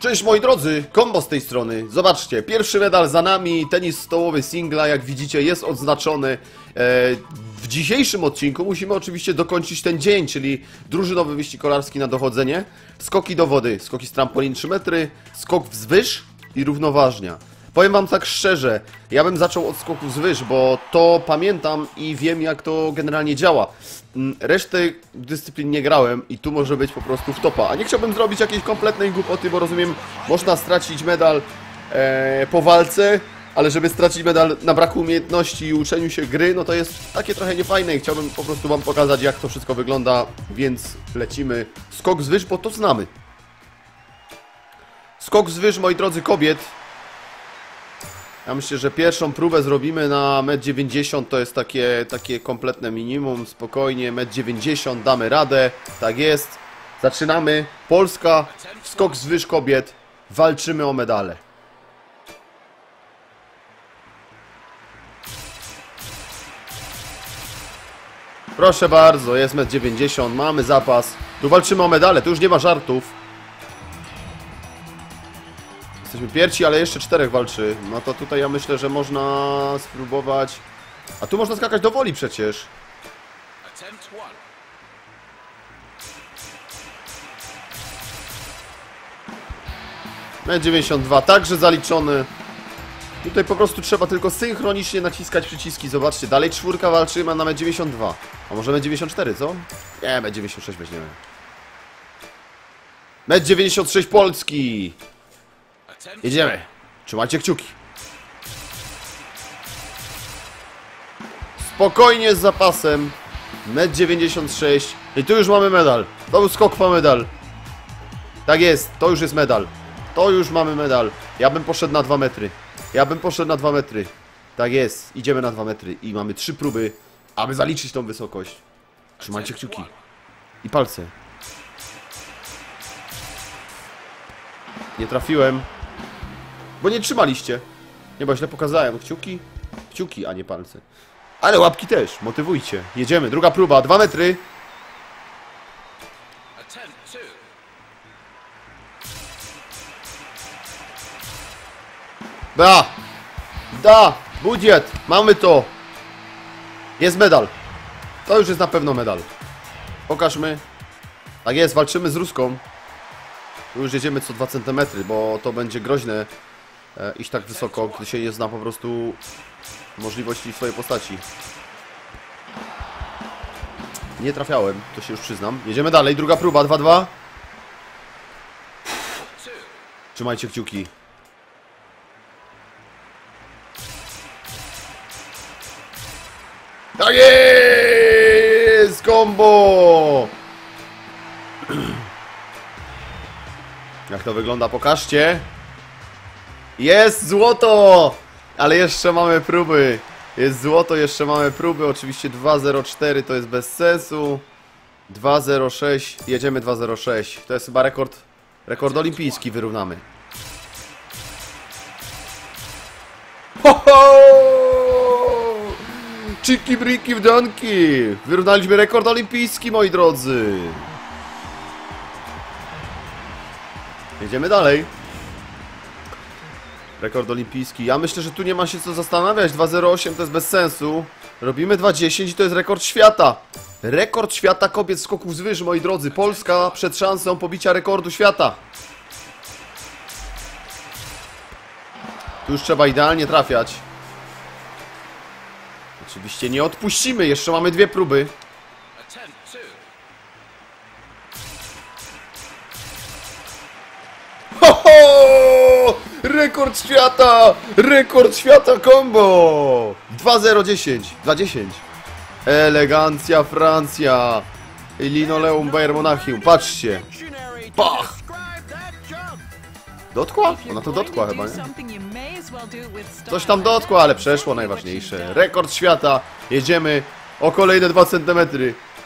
Cześć moi drodzy, kombo z tej strony. Zobaczcie, pierwszy medal za nami, tenis stołowy singla, jak widzicie jest odznaczony. E, w dzisiejszym odcinku musimy oczywiście dokończyć ten dzień, czyli drużynowy wyścig kolarski na dochodzenie, skoki do wody, skoki z trampolin 3 metry, skok wzwyż i równoważnia. Powiem wam tak szczerze, ja bym zaczął od skoku wzwyż, bo to pamiętam i wiem jak to generalnie działa. Mm, Resztę dyscyplin nie grałem i tu może być po prostu wtopa. A nie chciałbym zrobić jakiejś kompletnej głupoty, bo rozumiem, można stracić medal e, po walce, ale żeby stracić medal na braku umiejętności i uczeniu się gry, no to jest takie trochę niefajne i chciałbym po prostu wam pokazać jak to wszystko wygląda, więc lecimy. Skok wzwyż, bo to znamy. Skok wzwyż, moi drodzy, kobiet. Ja myślę, że pierwszą próbę zrobimy na 1,90 m, to jest takie, takie kompletne minimum, spokojnie, 1,90 m, damy radę, tak jest. Zaczynamy, Polska, skok zwyż kobiet, walczymy o medale. Proszę bardzo, jest 1,90 m, mamy zapas, tu walczymy o medale, tu już nie ma żartów. Jesteśmy pierwsi, ale jeszcze czterech walczy. No to tutaj ja myślę, że można spróbować... A tu można skakać do woli przecież. Attempt one. Metr 92 także zaliczony. Tutaj po prostu trzeba tylko synchronicznie naciskać przyciski. Zobaczcie, dalej czwórka walczymy na metr 92. A może metr 94, co? Nie, metr 96 weźmiemy. Metr 96 Polski. Jedziemy. Trzymajcie kciuki. Spokojnie z zapasem. Met 96. I tu już mamy medal. To był skok po medal. Tak jest, to już jest medal. To już mamy medal. Ja bym poszedł na 2 metry. Ja bym poszedł na 2 metry. Tak jest, idziemy na 2 metry. I mamy trzy próby, aby zaliczyć tą wysokość. Trzymajcie kciuki. I palce. Nie trafiłem. Bo nie trzymaliście. Nie, bo źle pokazałem. Kciuki? Kciuki, a nie palce. Ale łapki też, motywujcie. Jedziemy, druga próba, dwa metry. Da! Da! Budżet! Mamy to! Jest medal. To już jest na pewno medal. Pokażmy. Tak jest, walczymy z Ruską. Już jedziemy co 2 cm, bo to będzie groźne iść tak wysoko, gdy się nie zna po prostu możliwości swojej postaci. Nie trafiałem, to się już przyznam. Jedziemy dalej, druga próba, 2-2. Two. Trzymajcie kciuki. Tak jest! Combo! Jak to wygląda? Pokażcie. Jest złoto! Ale jeszcze mamy próby. Jest złoto, jeszcze mamy próby. Oczywiście 2.04 to jest bez sensu. 2.06. Jedziemy 2.06. To jest chyba rekord. Rekord olimpijski wyrównamy. Chiki briki w donki! Wyrównaliśmy rekord olimpijski, moi drodzy! Jedziemy dalej. Rekord olimpijski. Ja myślę, że tu nie ma się co zastanawiać. 2.08 to jest bez sensu. Robimy 2.10 i to jest rekord świata. Rekord świata kobiet skoków z wyż, moi drodzy. Polska przed szansą pobicia rekordu świata. Tu już trzeba idealnie trafiać. Oczywiście nie odpuścimy, jeszcze mamy dwie próby. Rekord świata! Rekord świata combo! 2-0-10. 2-10. Elegancja Francja. Linoleum Bayern Monachium. Patrzcie. Pach! Dotkła? Ona to dotkła chyba, nie? Coś tam dotkła, ale przeszło najważniejsze. Rekord świata. Jedziemy o kolejne 2 cm.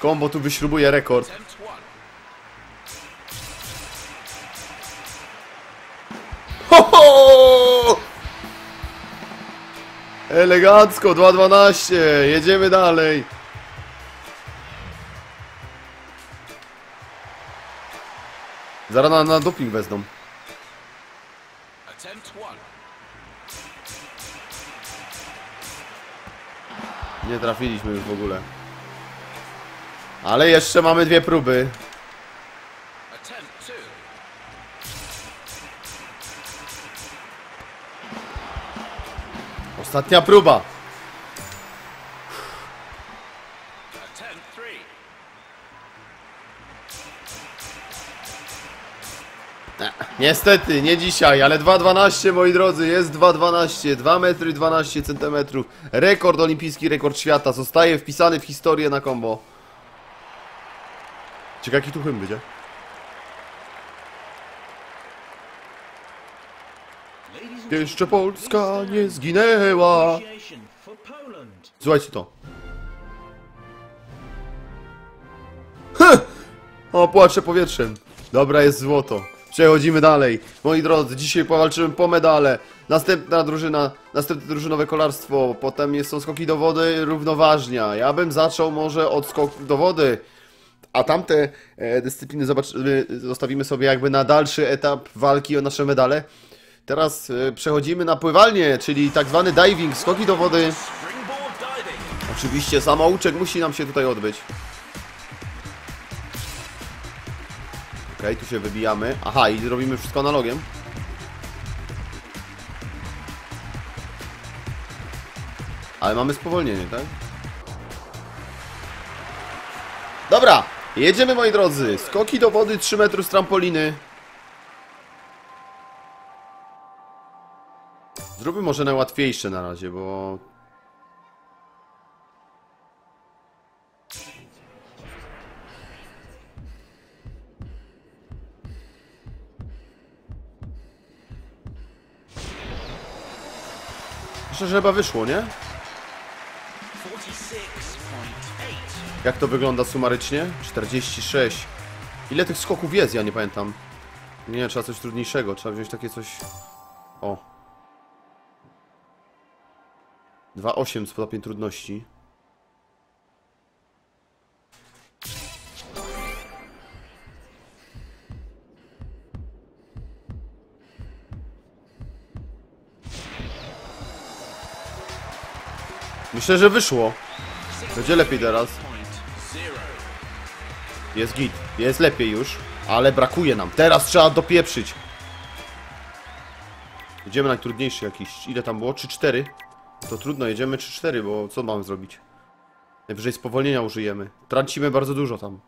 Kombo tu wyśrubuje rekord. Ho! Elegancko, 2.12. Jedziemy dalej. Zaraz na, na doping wezmą. Nie trafiliśmy już w ogóle. Ale jeszcze mamy dwie próby. Ostatnia próba. Niestety, nie dzisiaj, ale 2.12 moi drodzy, jest 2.12, 2 metry 12 centymetrów. Rekord olimpijski, rekord świata, zostaje wpisany w historię na combo. Ciekawe jaki tu hymn będzie. Jeszcze Polska nie zginęła. Słuchajcie to. Heh! O, płacze powietrzem. Dobra, jest złoto. Przechodzimy dalej. Moi drodzy, dzisiaj powalczymy po medale. Następna drużyna, następne drużynowe kolarstwo. Potem są skoki do wody, równoważnia. Ja bym zaczął może od skoku do wody. A tamte e, dyscypliny zobaczymy, zostawimy sobie jakby na dalszy etap walki o nasze medale. Teraz e, przechodzimy na pływalnię, czyli tak zwany diving, skoki do wody. Oczywiście samouczek musi nam się tutaj odbyć. Okej, tu się wybijamy. Aha, i robimy wszystko analogiem. Ale mamy spowolnienie, tak? Dobra, jedziemy moi drodzy. Skoki do wody 3 metry z trampoliny. Zróbmy może najłatwiejsze na razie, bo Myślę, że chyba wyszło, nie? 46.8. Jak to wygląda sumarycznie? 46. Ile tych skoków jest? Ja nie pamiętam. Nie, trzeba coś trudniejszego. Trzeba wziąć takie coś... O. 2,8 stopień trudności. Myślę, że wyszło. Będzie lepiej teraz. Jest git. Jest lepiej już. Ale brakuje nam. Teraz trzeba dopieprzyć. Jedziemy na najtrudniejszy jakiś. Ile tam było? 3-4? To trudno, jedziemy 3-4, bo co mamy zrobić? Najwyżej spowolnienia użyjemy. Tracimy bardzo dużo tam.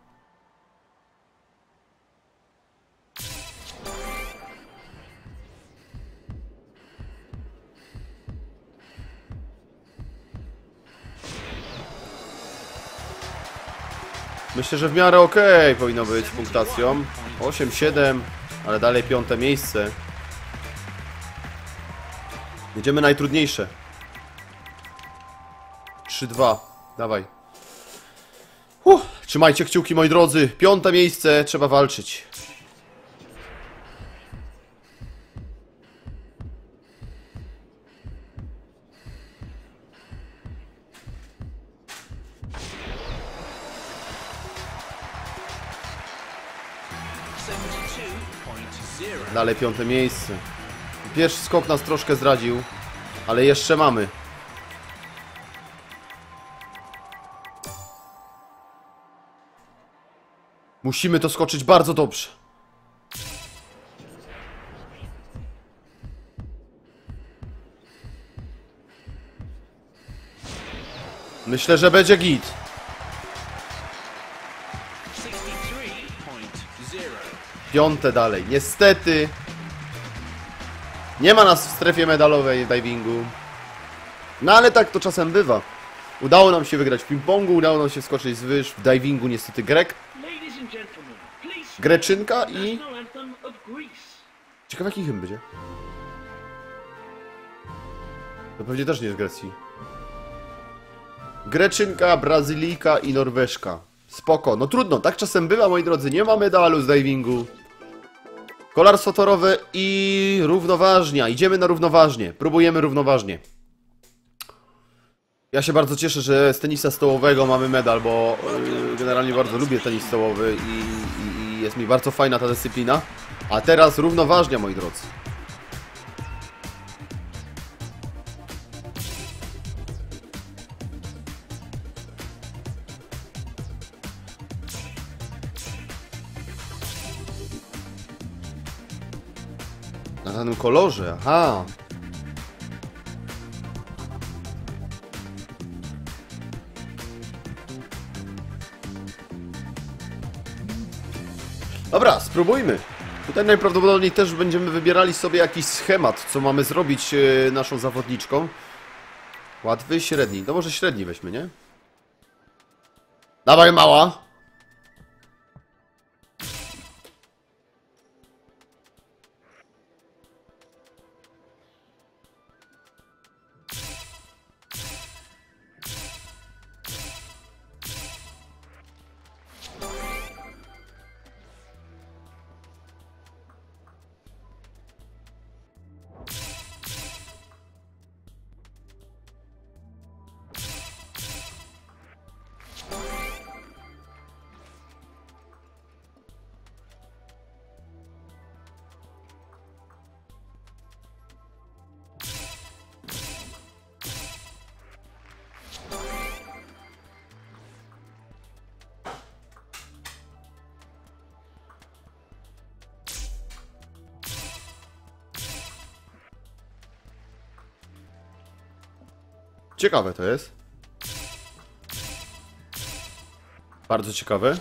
Myślę, że w miarę okej powinno być punktacją. 8-7, ale dalej piąte miejsce. Jedziemy najtrudniejsze. 3-2. Dawaj. Uh, trzymajcie kciuki, moi drodzy. Piąte miejsce, trzeba walczyć. Dalej piąte miejsce. Pierwszy skok nas troszkę zdradził, ale jeszcze mamy. Musimy to skoczyć bardzo dobrze. Myślę, że będzie git. 63.0. Piąte dalej. Niestety. Nie ma nas w strefie medalowej w divingu. No ale tak to czasem bywa. Udało nam się wygrać w ping-pongu, udało nam się skoczyć z wyż. W divingu niestety Grek. Greczynka i... Ciekawe jaki hymn będzie. To pewnie też nie z Grecji. Greczynka, Brazylijka i Norweżka. Spoko, no trudno, tak czasem bywa moi drodzy, nie ma medalu z divingu. Kolarstwo torowe i równoważnia. Idziemy na równoważnie, próbujemy równoważnie. Ja się bardzo cieszę, że z tenisa stołowego mamy medal, bo yy, generalnie bardzo lubię tenis stołowy i, i jest mi bardzo fajna ta dyscyplina. A teraz równoważnia, moi drodzy. Na danym kolorze, aha. Dobra, spróbujmy. Tutaj najprawdopodobniej też będziemy wybierali sobie jakiś schemat, co mamy zrobić e, naszą zawodniczką. Łatwy, średni. No może średni weźmy, nie? Dawaj, mała! Ciekawe to jest. Bardzo ciekawe.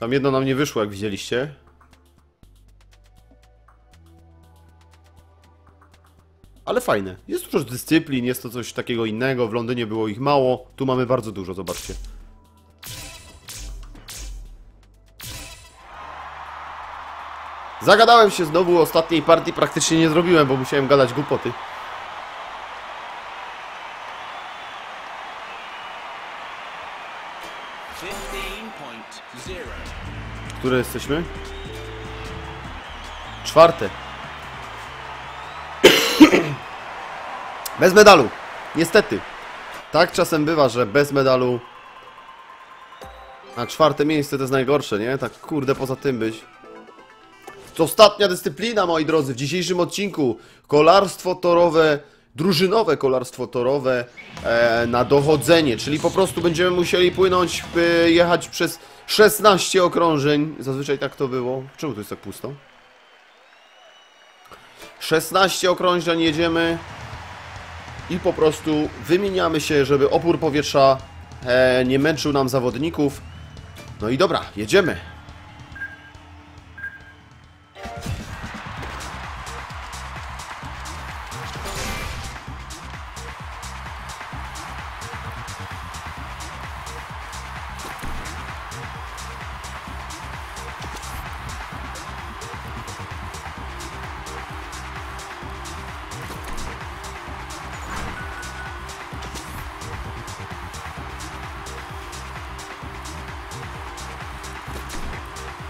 Tam jedno nam nie wyszło, jak widzieliście. Ale fajne. Jest dużo dyscyplin, jest to coś takiego innego. W Londynie było ich mało. Tu mamy bardzo dużo, zobaczcie. Zagadałem się znowu ostatniej partii, praktycznie nie zrobiłem, bo musiałem gadać głupoty. Które jesteśmy? Czwarte. Bez medalu. Niestety. Tak czasem bywa, że bez medalu. A czwarte miejsce to jest najgorsze, nie? Tak kurde poza tym być. To ostatnia dyscyplina, moi drodzy, w dzisiejszym odcinku. Kolarstwo torowe, drużynowe kolarstwo torowe e, na dochodzenie, czyli po prostu będziemy musieli płynąć, e, jechać przez 16 okrążeń. Zazwyczaj tak to było. Czemu tu jest tak pusto? 16 okrążeń jedziemy i po prostu wymieniamy się, żeby opór powietrza e, nie męczył nam zawodników. No i dobra, jedziemy.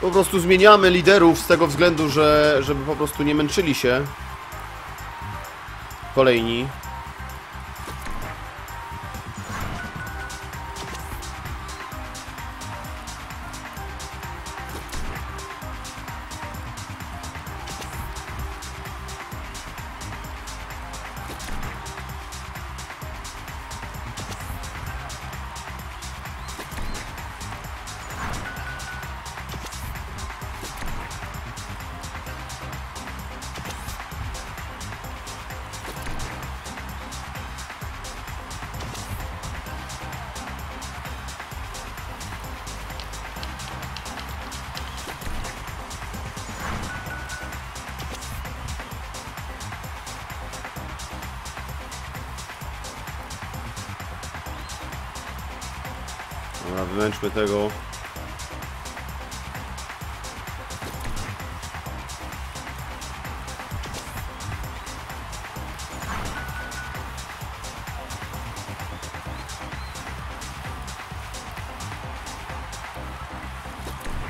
Po prostu zmieniamy liderów z tego względu, że żeby po prostu nie męczyli się kolejni. Dobra, wymęczmy tego.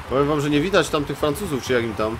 Powiem wam, że nie widać tam tych Francuzów, czy jak im tam.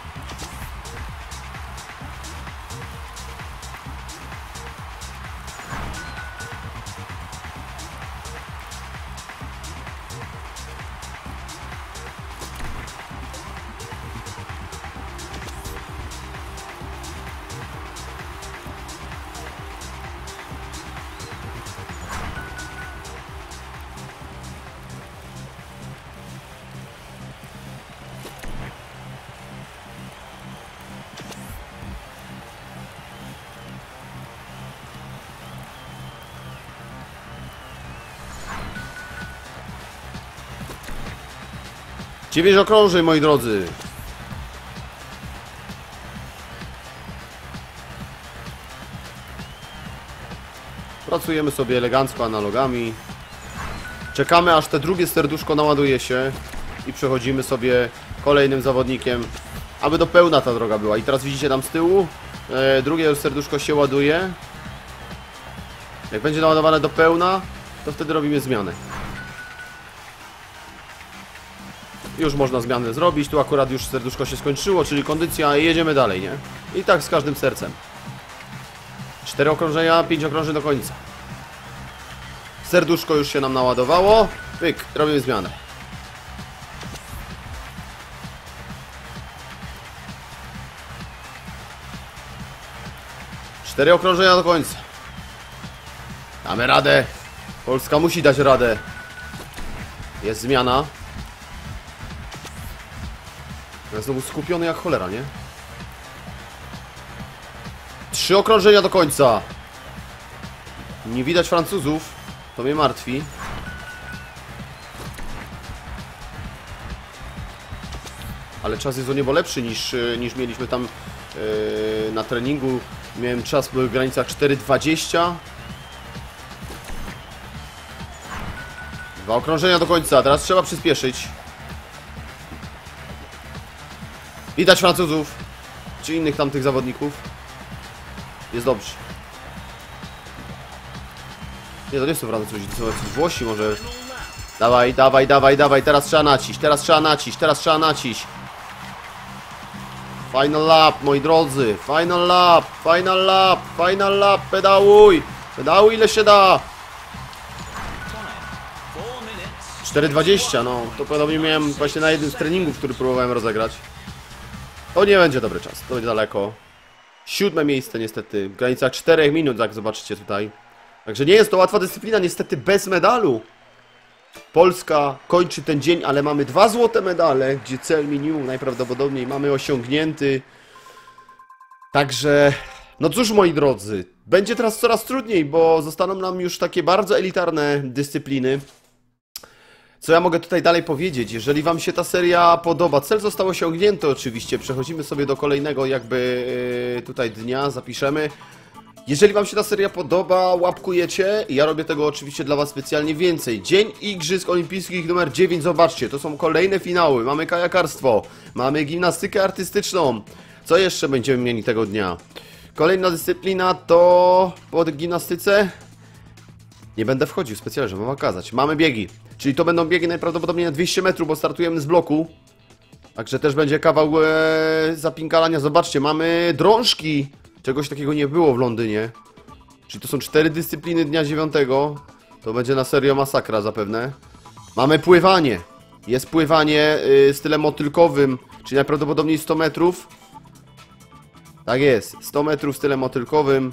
Dziewięć okrążeń, moi drodzy. Pracujemy sobie elegancko analogami. Czekamy aż te drugie serduszko naładuje się i przechodzimy sobie kolejnym zawodnikiem, aby do pełna ta droga była. I teraz widzicie tam z tyłu, e, drugie serduszko się ładuje. Jak będzie naładowane do pełna, to wtedy robimy zmianę. Już można zmianę zrobić, tu akurat już serduszko się skończyło, czyli kondycja i jedziemy dalej, nie? I tak z każdym sercem. Cztery okrążenia, pięć okrążeń do końca. Serduszko już się nam naładowało. Pyk, robimy zmianę. Cztery okrążenia do końca. Damy radę. Polska musi dać radę. Jest zmiana. Ja znowu skupiony jak cholera, nie? Trzy okrążenia do końca. Nie widać Francuzów. To mnie martwi. Ale czas jest o niebo lepszy niż, e, niż mieliśmy tam e, na treningu. Miałem czas w granicach 4.20. Dwa okrążenia do końca. Teraz trzeba przyspieszyć. Widać Francuzów. Czy innych tamtych zawodników. Jest dobrze. Nie, to nie są Francuzi, to są jacyś Włosi może. Dawaj, dawaj, dawaj, dawaj, teraz trzeba naciść, teraz trzeba naciść, teraz trzeba naciść. Final lap, moi drodzy, final lap, final lap, final lap, pedałuj, pedałuj ile się da. Time. 4 minutes. 4.20, no, to podobnie miałem właśnie na jednym z treningów, który próbowałem rozegrać. To nie będzie dobry czas, to będzie daleko. Siódme miejsce niestety, w granicach 4 minut, jak zobaczycie tutaj. Także nie jest to łatwa dyscyplina, niestety bez medalu. Polska kończy ten dzień, ale mamy dwa złote medale, gdzie cel minimum najprawdopodobniej mamy osiągnięty. Także, no cóż moi drodzy, będzie teraz coraz trudniej, bo zostaną nam już takie bardzo elitarne dyscypliny. Co ja mogę tutaj dalej powiedzieć? Jeżeli Wam się ta seria podoba, cel został osiągnięty oczywiście, przechodzimy sobie do kolejnego jakby yy, tutaj dnia, zapiszemy. Jeżeli Wam się ta seria podoba, łapkujecie. Ja robię tego oczywiście dla Was specjalnie więcej. Dzień Igrzysk Olimpijskich numer 9, zobaczcie, to są kolejne finały. Mamy kajakarstwo, mamy gimnastykę artystyczną. Co jeszcze będziemy mieli tego dnia? Kolejna dyscyplina to po gimnastyce nie będę wchodził specjalnie, żeby wam okazać. Mamy biegi, czyli to będą biegi najprawdopodobniej na 200 metrów, bo startujemy z bloku. Także też będzie kawał e, zapinkalania. Zobaczcie, mamy drążki. Czegoś takiego nie było w Londynie. Czyli to są cztery dyscypliny dnia 9. To będzie na serio masakra zapewne. Mamy pływanie. Jest pływanie y, stylem motylkowym, czyli najprawdopodobniej 100 metrów. Tak jest, 100 metrów stylem motylkowym.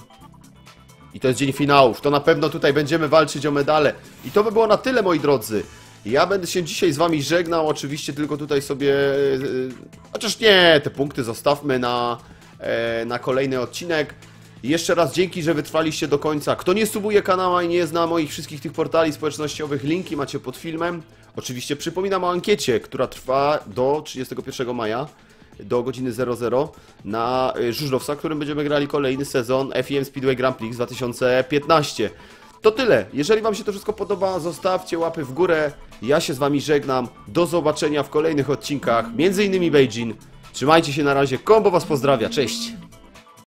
I to jest dzień finałów. To na pewno tutaj będziemy walczyć o medale. I to by było na tyle, moi drodzy. Ja będę się dzisiaj z wami żegnał. Oczywiście tylko tutaj sobie. yy, Chociaż nie, te punkty zostawmy na, e, na kolejny odcinek. Jeszcze raz dzięki, że wytrwaliście do końca. Kto nie subuje kanała i nie zna moich wszystkich tych portali społecznościowych, linki macie pod filmem. Oczywiście przypominam o ankiecie, która trwa do 31 maja do godziny 00 na y, Żużlowca, którym będziemy grali kolejny sezon FIM Speedway Grand Prix 2015. To tyle. Jeżeli Wam się to wszystko podoba, zostawcie łapy w górę. Ja się z Wami żegnam. Do zobaczenia w kolejnych odcinkach, między innymi Beijing. Trzymajcie się na razie. Kombo Was pozdrawia. Cześć!